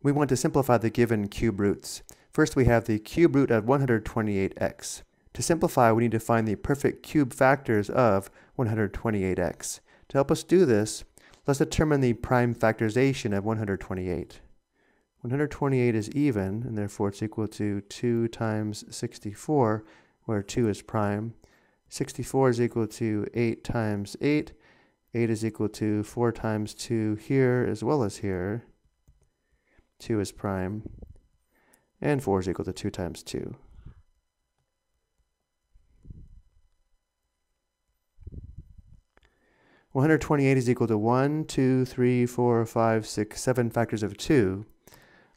We want to simplify the given cube roots. First we have the cube root of 128x. To simplify, we need to find the perfect cube factors of 128x. To help us do this, let's determine the prime factorization of 128. 128 is even, and therefore it's equal to 2 times 64, where 2 is prime. 64 is equal to 8 times 8. 8 is equal to 4 times 2 here as well as here. 2 is prime. And 4 is equal to 2 times 2. One hundred twenty-eight is equal to 1, 2, 3, 4, 5, 6, 7 factors of 2.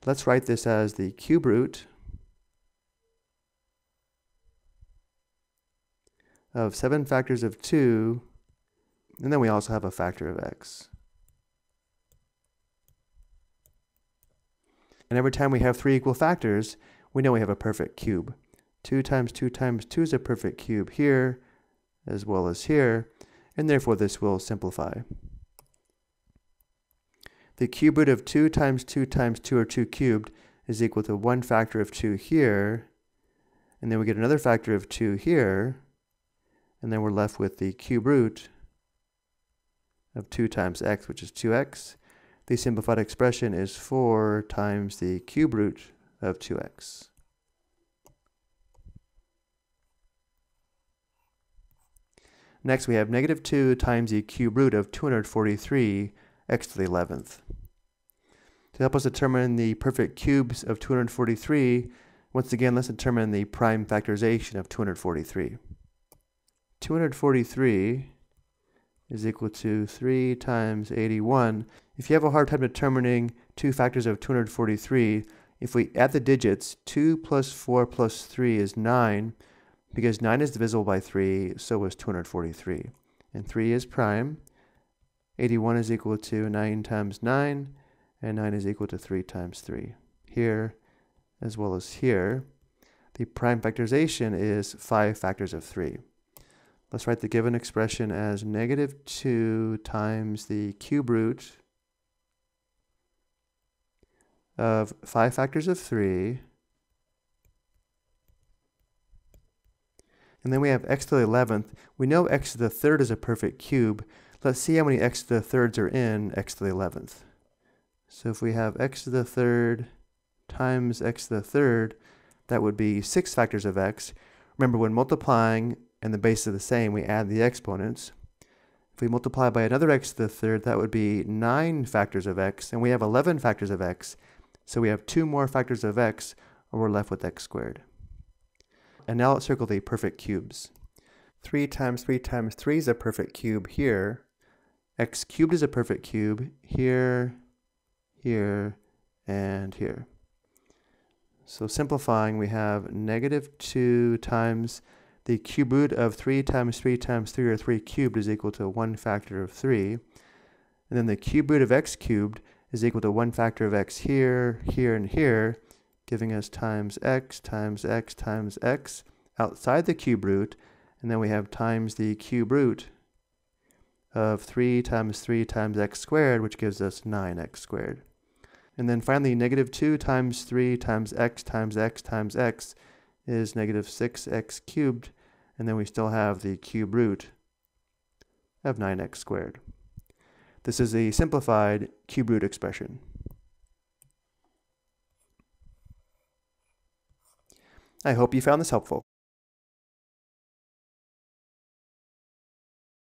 Let's write this as the cube root of 7 factors of 2, and then we also have a factor of x. And every time we have three equal factors, we know we have a perfect cube. 2 times 2 times 2 is a perfect cube here, as well as here, and therefore this will simplify. The cube root of 2 times 2 times 2, or 2 cubed, is equal to 1 factor of 2 here, and then we get another factor of 2 here, and then we're left with the cube root of 2 times x, which is 2x. The simplified expression is 4 times the cube root of 2x. Next, we have negative 2 times the cube root of 243 x to the 11th. To help us determine the perfect cubes of 243, once again, let's determine the prime factorization of 243. 243 is equal to 3 times 81. If you have a hard time determining two factors of 243, if we add the digits, 2 plus 4 plus 3 is 9. Because 9 is divisible by 3, so is 243. And 3 is prime. 81 is equal to 9 times 9, and 9 is equal to 3 times 3. Here, as well as here, the prime factorization is 5 factors of 3. Let's write the given expression as negative 2 times the cube root of 5 factors of 3. And then we have x to the 11th. We know x to the third is a perfect cube. Let's see how many x to the thirds are in x to the 11th. So if we have x to the third times x to the third, that would be 6 factors of x. Remember, when multiplying and the base are the same, we add the exponents. If we multiply by another x to the third, that would be 9 factors of x, and we have 11 factors of x. So we have two more factors of x, or we're left with x squared. And now let's circle the perfect cubes. 3 times 3 times 3 is a perfect cube here. x cubed is a perfect cube here, here, and here. So simplifying, we have negative 2 times the cube root of 3 times 3 times 3, or 3 cubed, is equal to 1 factor of 3. And then the cube root of x cubed is equal to 1 factor of x here, here, and here, giving us times x times x times x outside the cube root. And then we have times the cube root of 3 times 3 times x squared, which gives us 9x squared. And then finally, negative 2 times 3 times x times x times x is negative 6x cubed, and then we still have the cube root of 9x squared. This is a simplified cube root expression. I hope you found this helpful.